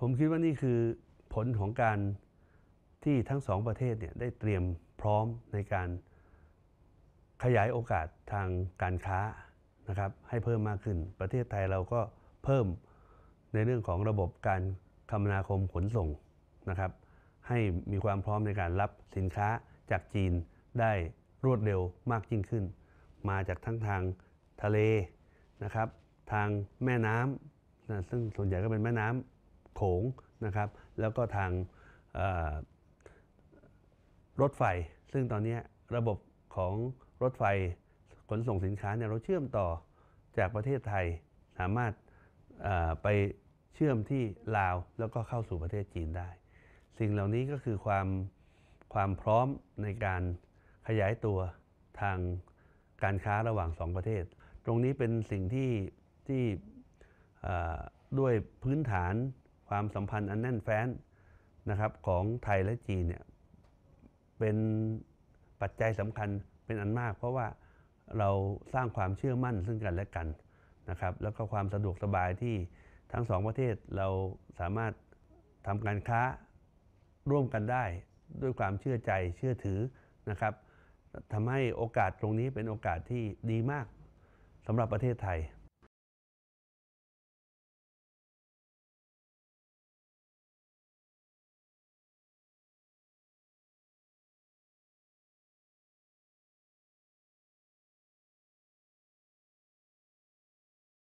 ผมคิดว่านี่คือผลของการที่ทั้งสองประเทศเนี่ยได้เตรียมพร้อมในการขยายโอกาสทางการค้านะครับให้เพิ่มมากขึ้น ประเทศไทยเราก็เพิ่มในเรื่องของระบบการคมนาคมขนส่งนะครับ ให้มีความพร้อมในการรับสินค้าจากจีนได้รวดเร็วมากยิ่งขึ้น มาจากทั้งทางทะเลนะครับ ทางแม่น้ำนะซึ่งส่วนใหญ่ก็เป็นแม่น้ำ โขงนะครับ แล้วก็ทางรถไฟ ซึ่งตอนนี้ระบบของรถไฟขนส่งสินค้าเนี่ยเราเชื่อมต่อจากประเทศไทยสามารถไปเชื่อมที่ลาวแล้วก็เข้าสู่ประเทศจีนได้ สิ่งเหล่านี้ก็คือความความพร้อมในการขยายตัวทางการค้าระหว่างสองประเทศ ตรงนี้เป็นสิ่งที่ที่ด้วยพื้นฐาน ความสัมพันธ์อันแน่นแฟ้นนะครับของไทยและจีนเนี่ยเป็นปัจจัยสำคัญเป็นอันมาก เพราะว่าเราสร้างความเชื่อมั่นซึ่งกันและกันนะครับแล้วก็ความสะดวกสบายที่ทั้งสองประเทศเราสามารถทำการค้าร่วมกันได้ด้วยความเชื่อใจเชื่อถือนะครับทำให้โอกาสตรงนี้เป็นโอกาสที่ดีมากสำหรับประเทศไทย